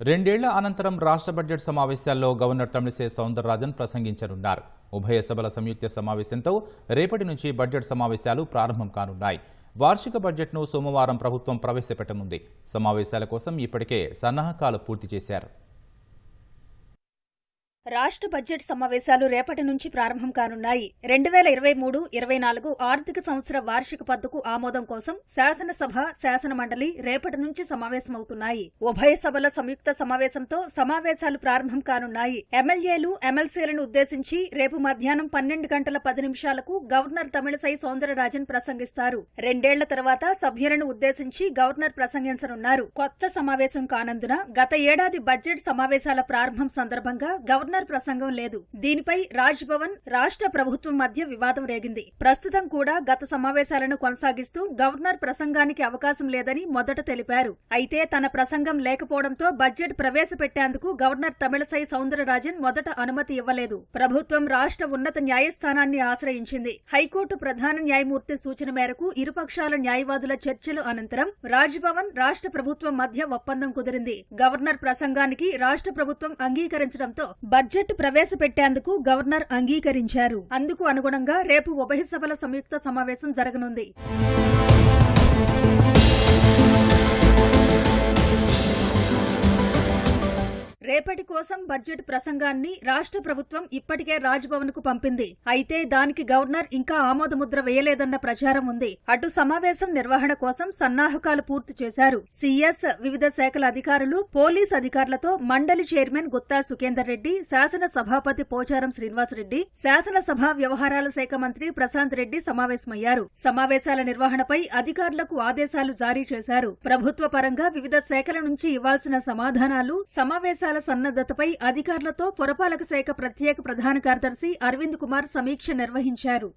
రెండేళ్ళ అనంతరం రాష్ట్ర బడ్జెట్ సమావేశాల్లో గవర్నర్ తమిళిసై సౌందరరాజన్ ప్రసంగించనున్నారు. ఉభయ సభల సంయుక్త సమావేశంతో రేపటి నుంచి బడ్జెట్ సమావేశాలు ప్రారంభం కానున్నాయి. వార్షిక బడ్జెట్ను సోమవారం ప్రభుత్వం ప్రవేశపెట్టనుంది. సమావేశాల కోసం ఇప్పటికే సన్నాహకాలు పూర్తి చేశారు. రాష్ట్ర బడ్జెట్ సమావేశాలు రేపటి నుంచి ప్రారంభం కానున్నాయి. రెండు వేల ఇరవై మూడు ఇరవై నాలుగు ఆర్థిక సంవత్సర వార్షిక పద్దుకు ఆమోదం కోసం శాసనసభ శాసన మండలి రేపటి నుంచి సమావేశమవుతున్నాయి. ఉభయ సభల సంయుక్త సమావేశంతో సమావేశాలు ప్రారంభం కానున్నాయి. ఎమ్మెల్యేలు ఎమ్మెల్సీలను ఉద్దేశించి రేపు మధ్యాహ్నం పన్నెండు గంటల పది నిమిషాలకు గవర్నర్ తమిళసై సౌందరరాజన్ ప్రసంగిస్తారు. రెండేళ్ళ తర్వాత సభ్యులను ఉద్దేశించి గవర్నర్ ప్రసంగించనున్నారు. కొత్త సమావేశం కానందున గత ఏడాది బడ్జెట్ సమావేశాల ప్రారంభం సందర్భంగా గవర్నర్ ప్రసంగం లేదు. దీనిపై రాజ్ భవన్ రాష్ట్ర ప్రభుత్వం మధ్య వివాదం రేగింది. ప్రస్తుతం కూడా గత సమావేశాలను కొనసాగిస్తూ గవర్నర్ ప్రసంగానికి అవకాశం లేదని మొదట తెలిపారు. అయితే తన ప్రసంగం లేకపోవడంతో బడ్జెట్ ప్రవేశపెట్టేందుకు గవర్నర్ తమిళసై సౌందరరాజన్ మొదట అనుమతి ఇవ్వలేదు. ప్రభుత్వం రాష్ట్ర ఉన్నత న్యాయస్థానాన్ని ఆశ్రయించింది. హైకోర్టు ప్రధాన న్యాయమూర్తి సూచన మేరకు ఇరుపక్షాల న్యాయవాదుల చర్చలు అనంతరం రాజ్భవన్ రాష్ట్ర ప్రభుత్వం మధ్య ఒప్పందం కుదిరింది. గవర్నర్ ప్రసంగానికి రాష్ట్ర ప్రభుత్వం అంగీకరించడంతో బడ్జెట్ ప్రవేశపెట్టేందుకు గవర్నర్ అంగీకరించారు. అందుకు అనుగుణంగా రేపు ఉభయ సభల సంయుక్త సమావేశం జరగనుంది. రేపటి కోసం బడ్జెట్ ప్రసంగాన్ని రాష్ట్ర ప్రభుత్వం ఇప్పటికే రాజ్భవన్కు పంపింది. అయితే దానికి గవర్నర్ ఇంకా ఆమోదముద్ర వేయలేదన్న ప్రచారం ఉంది. అటు సమావేశం నిర్వహణ కోసం సన్నాహకాలు పూర్తి చేశారు. సీఎస్ వివిధ శాఖల అధికారులు పోలీస్ అధికారులతో మండలి చైర్మన్ గుత్తా సుఖేందర్ రెడ్డి శాసన సభాపతి పోచారం శ్రీనివాసరెడ్డి శాసనసభ వ్యవహారాల శాఖ మంత్రి ప్రశాంత్ రెడ్డి సమావేశమయ్యారు. సమావేశాల నిర్వహణపై అధికారులకు ఆదేశాలు జారీ చేశారు. ప్రభుత్వ పరంగా వివిధ శాఖల నుంచి ఇవ్వాల్సిన సమాధానాలు సమావేశాల సన్నద్దతపై అధికారులతో పురపాలక శాఖ ప్రత్యేక ప్రధాన కార్యదర్శి అరవింద్ కుమార్ సమీక్ష నిర్వహించారు.